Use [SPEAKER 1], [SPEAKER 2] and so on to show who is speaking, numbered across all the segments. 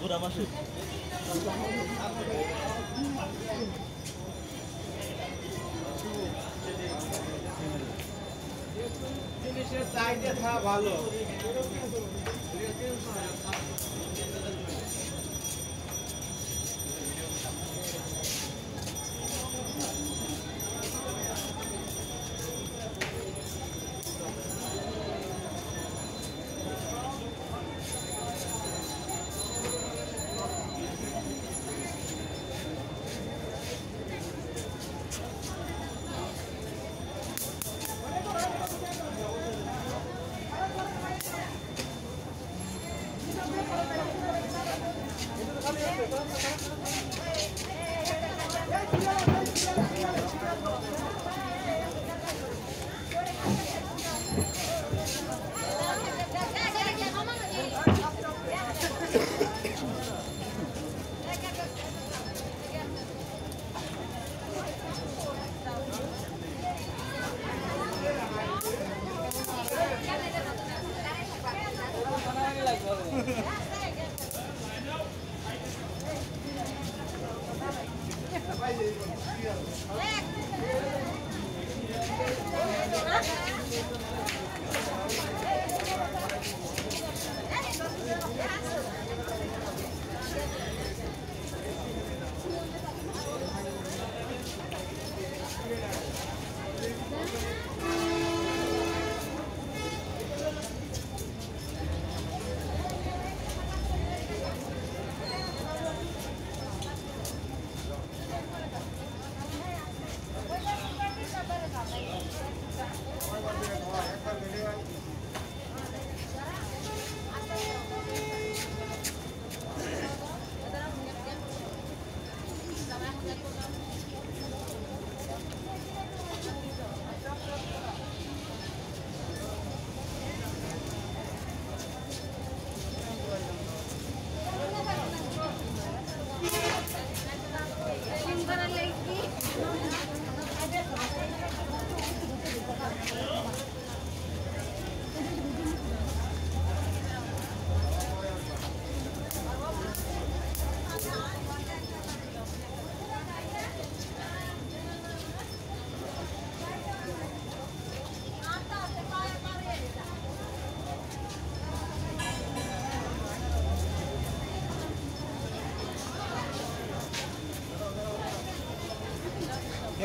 [SPEAKER 1] বাইরে মাসে
[SPEAKER 2] জিনিসের চাইতে থাকা ভালো।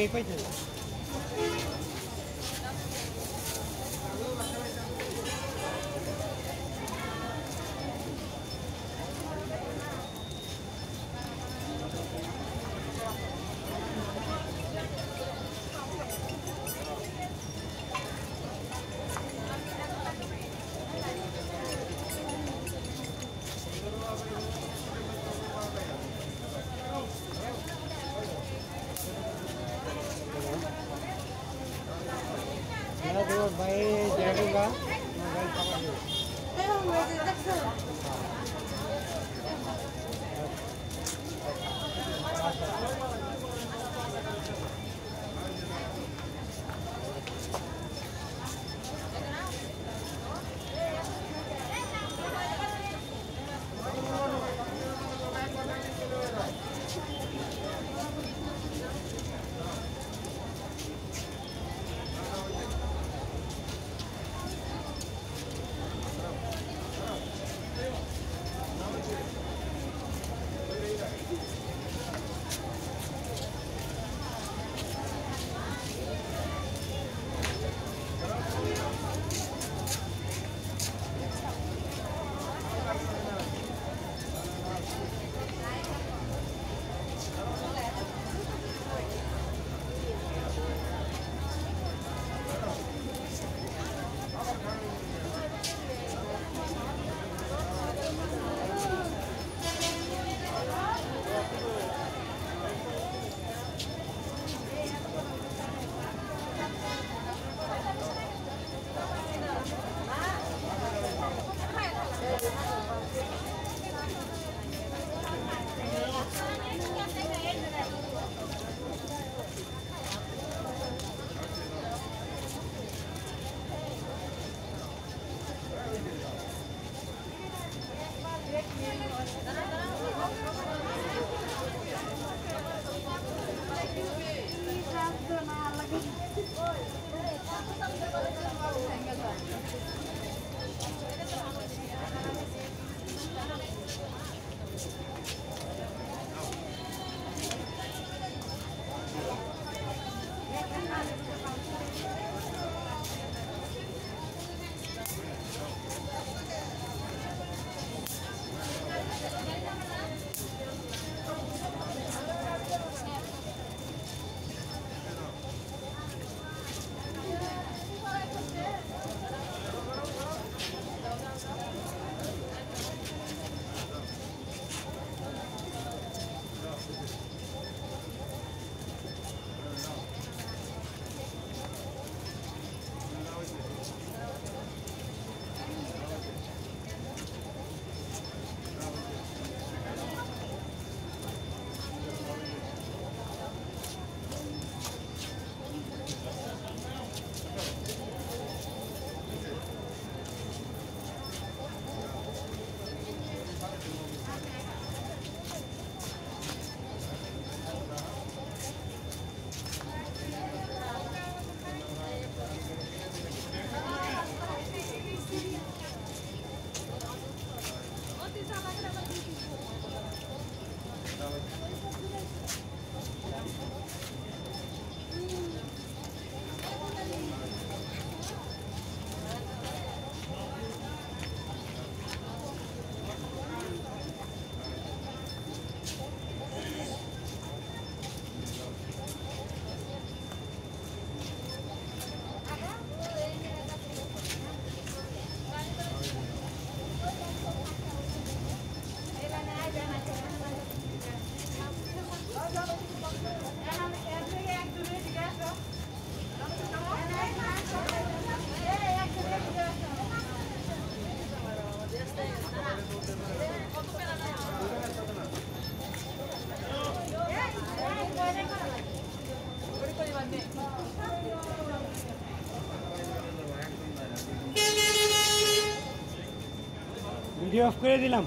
[SPEAKER 3] 一块钱 ভিডিও অফ করে দিলাম